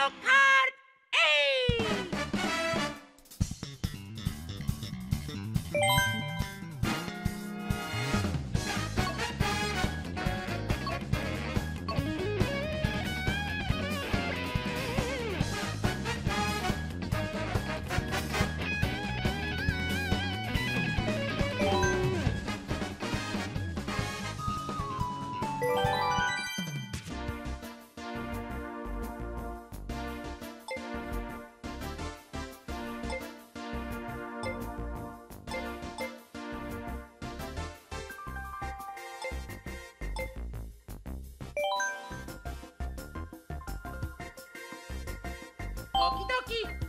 your ドキドキ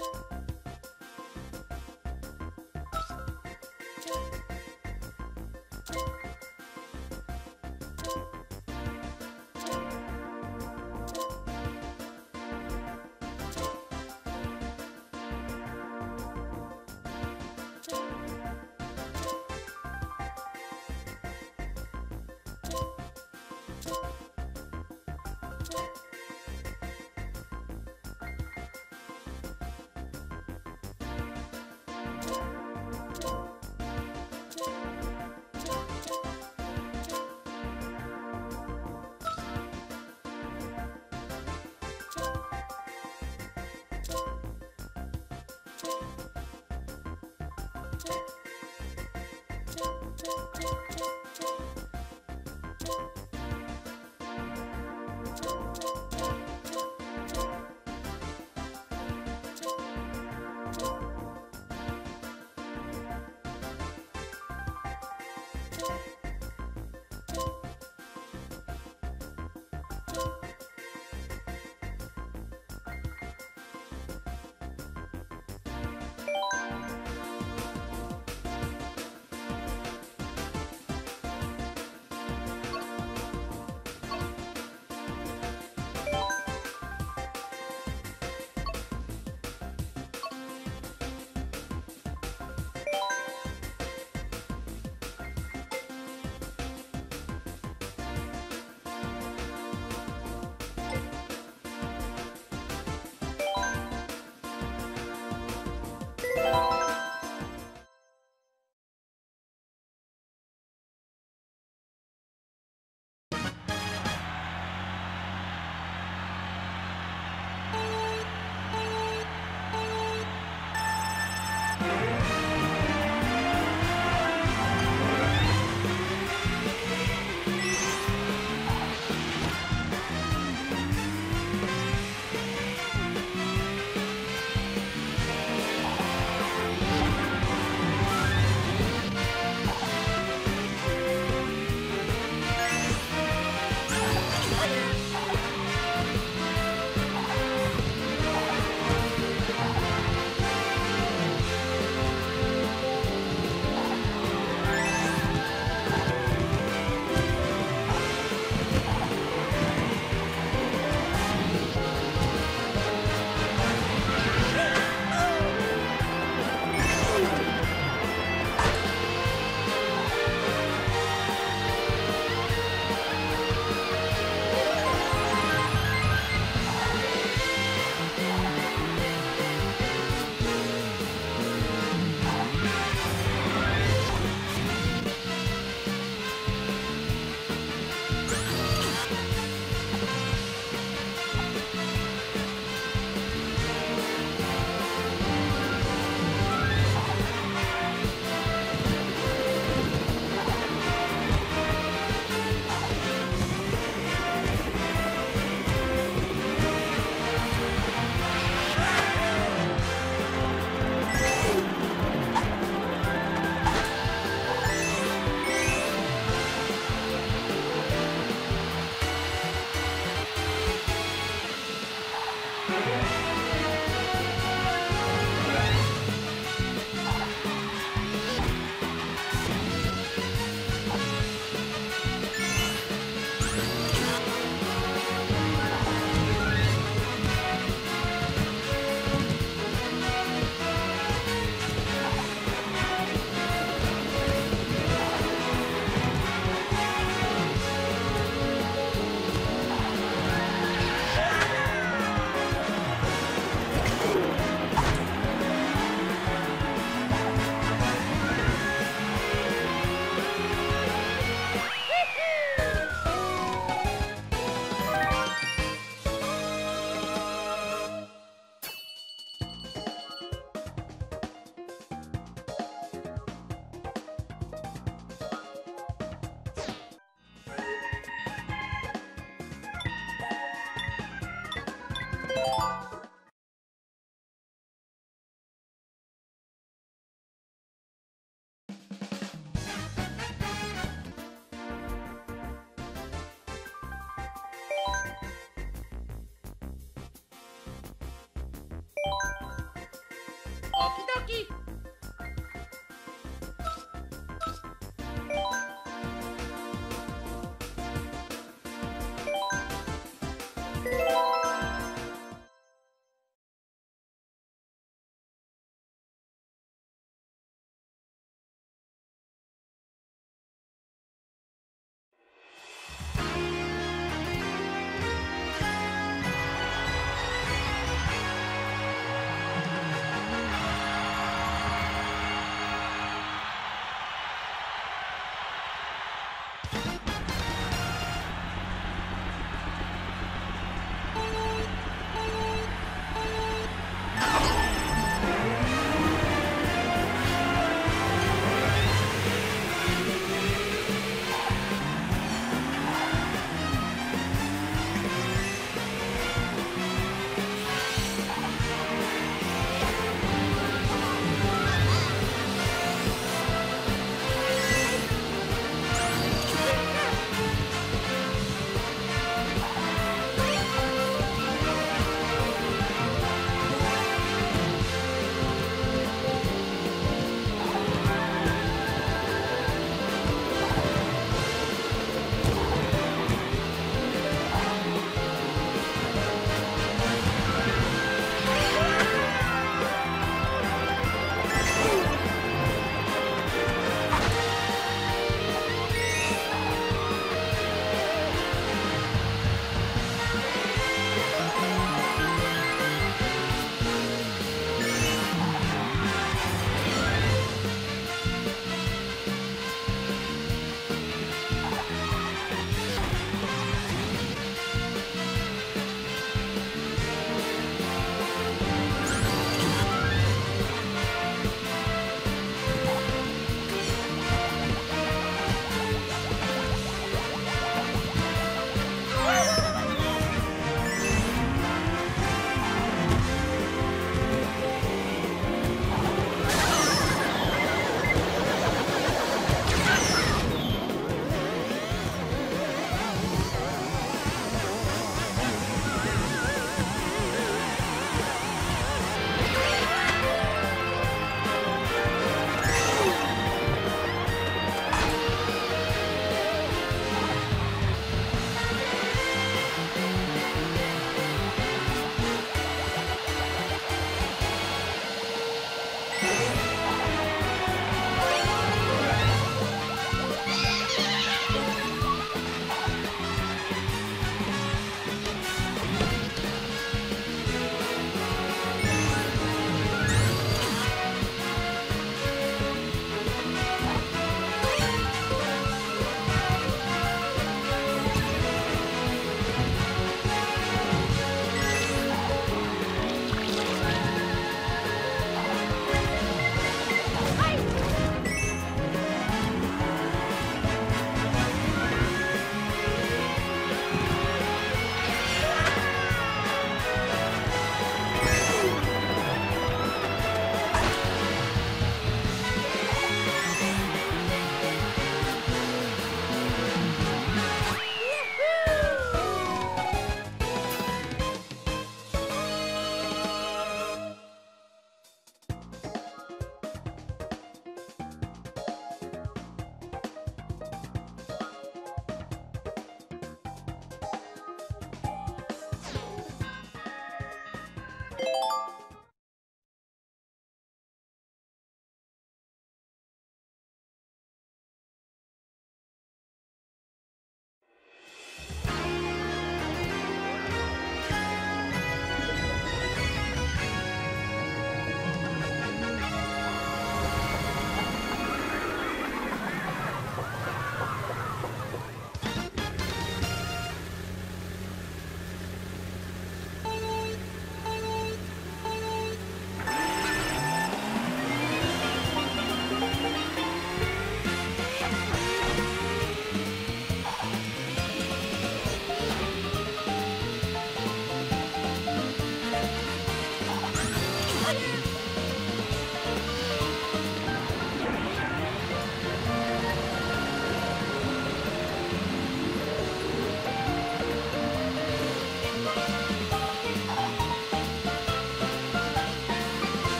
Thank you.